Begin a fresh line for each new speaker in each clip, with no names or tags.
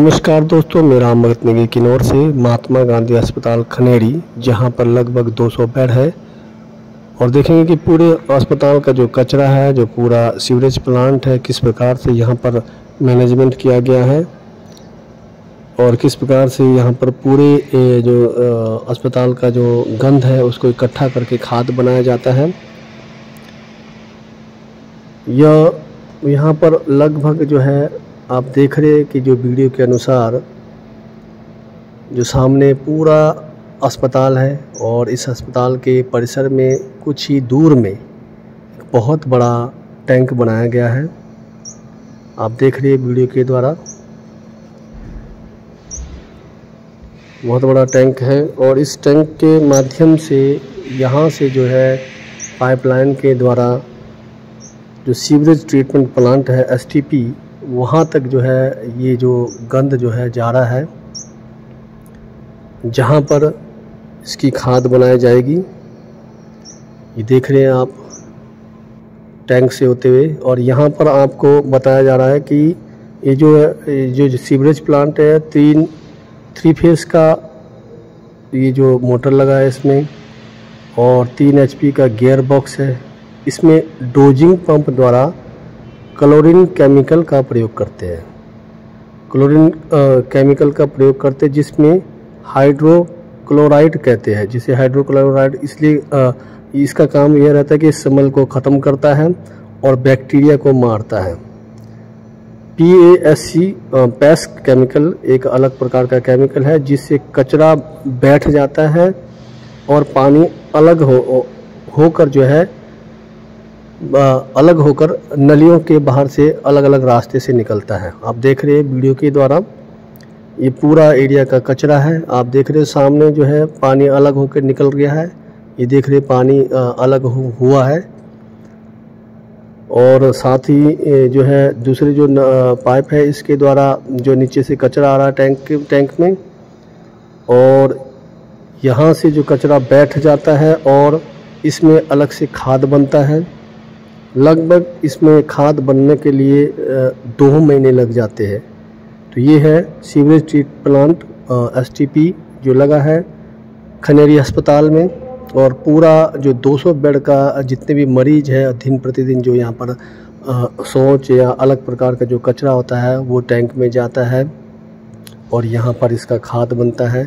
नमस्कार दोस्तों, मेरा अमृत नेगी किन्नौर से, महात्मा गांधी अस्पताल खनेरी जहाँ पर लगभग 200 बेड है। और देखेंगे कि पूरे अस्पताल का जो कचरा है, जो पूरा सीवरेज प्लांट है, किस प्रकार से यहाँ पर मैनेजमेंट किया गया है, और किस प्रकार से यहाँ पर पूरे जो अस्पताल का जो गंध है, उसको इकट्ठा करके खाद बनाया जाता है। यह, यहाँ पर लगभग जो है आप देख रहे हैं कि जो वीडियो के अनुसार जो सामने पूरा अस्पताल है और इस अस्पताल के परिसर में कुछ ही दूर में बहुत बड़ा टैंक बनाया गया है। आप देख रहे हैं वीडियो के द्वारा। बहुत बड़ा टैंक है और इस टैंक के माध्यम से यहाँ से जो है पाइपलाइन के द्वारा जो सीवरेज ट्रीटमेंट प्लांट है एसटीपी वहाँ तक जो है, ये जो गंद जो है जा रहा है, जहाँ पर इसकी खाद बनाई जाएगी, ये देख रहे हैं आप, टैंक से होते हुए, और यहाँ पर आपको बताया जा रहा है कि ये जो है जो सीवरेज प्लांट है, तीन, थ्री फेस का ये जो मोटर लगा है इसमें, और तीन एचपी का गियर बॉक्स है। इसमें डोजिंग पंप द्वारा क्लोरीन केमिकल का प्रयोग करते हैं। क्लोरीन केमिकल का प्रयोग करते हैं जिसमें हाइड्रोक्लोराइड कहते हैं, जिसे हाइड्रोक्लोराइड इसलिए इसका काम यह रहता है कि स्मेल को ख़त्म करता है और बैक्टीरिया को मारता है। पी ए एस सी पैस केमिकल एक अलग प्रकार का केमिकल है जिससे कचरा बैठ जाता है और पानी अलग हो, होकर जो है अलग होकर नलियों के बाहर से अलग अलग रास्ते से निकलता है। आप देख रहे हैं वीडियो के द्वारा। ये पूरा एरिया का कचरा है। आप देख रहे हैं सामने जो है पानी अलग होकर निकल गया है। ये देख रहे पानी अलग हुआ है। और साथ ही जो है दूसरे जो पाइप है इसके द्वारा जो नीचे से कचरा आ रहा है टैंक टैंक में। और यहाँ से जो कचरा बैठ जाता है और इसमें अलग से खाद बनता है। लगभग इसमें खाद बनने के लिए दो महीने लग जाते हैं। तो ये है सीवरेज ट्रीट प्लांट एसटीपी जो लगा है खनेरी अस्पताल में और पूरा जो 200 बेड का जितने भी मरीज़ है, दिन प्रतिदिन जो यहाँ पर सोच या अलग प्रकार का जो कचरा होता है, वो टैंक में जाता है और यहाँ पर इसका खाद बनता है।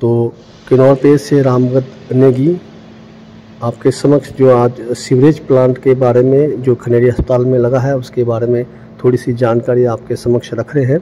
तो किन्नौर पेज से रामगत नेगी। आपके समक्ष जो आज सीवरेज प्लांट के बारे में, जो खनेरी अस्पताल में लगा है, उसके बारे में थोड़ी सी जानकारी आपके समक्ष रख रहे हैं।